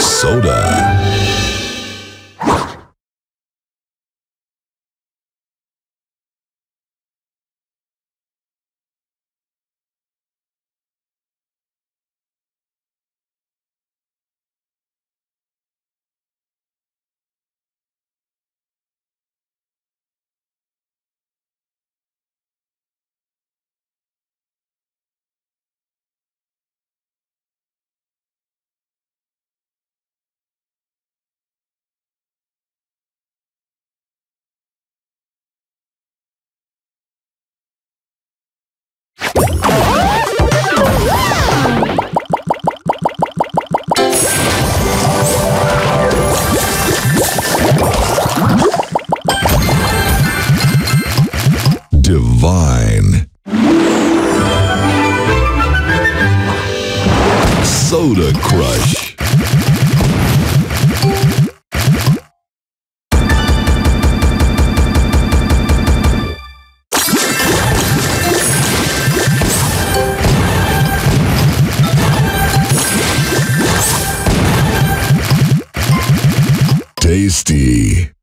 Soda. Divine. Soda Crush. Tasty.